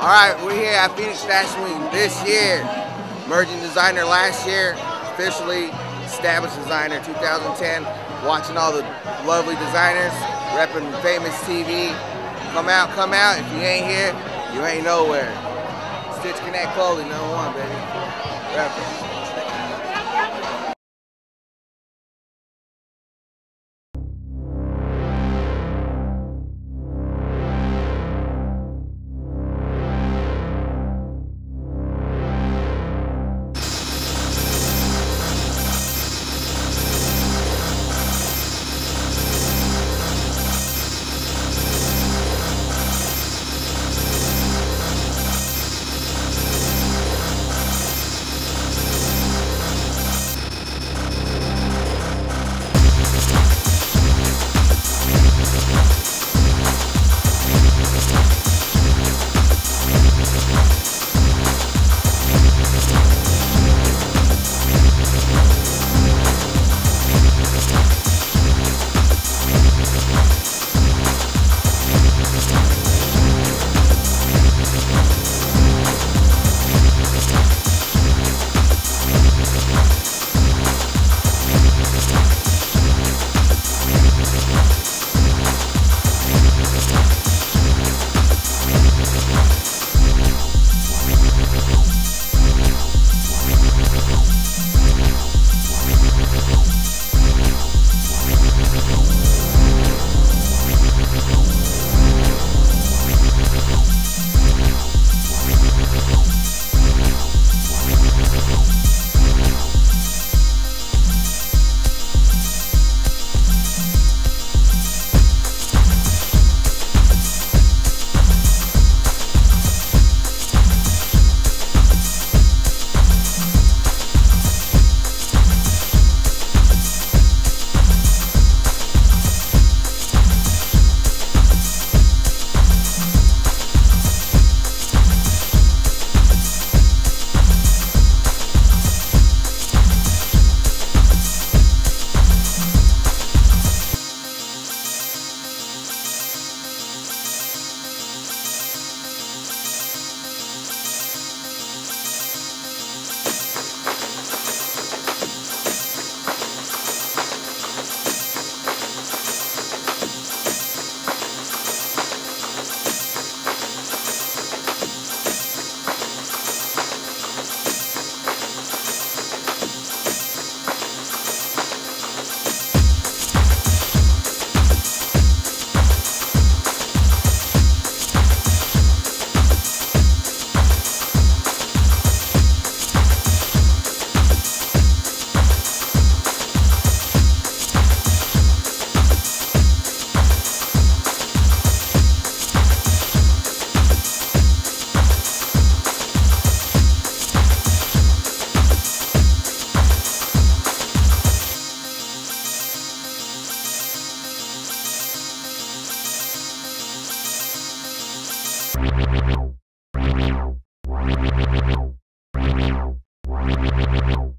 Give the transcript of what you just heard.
All right, we're here at Phoenix Fashion Week this year. Emerging designer last year, officially established designer 2010. Watching all the lovely designers, repping Fameaz TV. Come out, come out. If you ain't here, you ain't nowhere. Stitch Connect Clothing, number one, baby. Repping. Wow.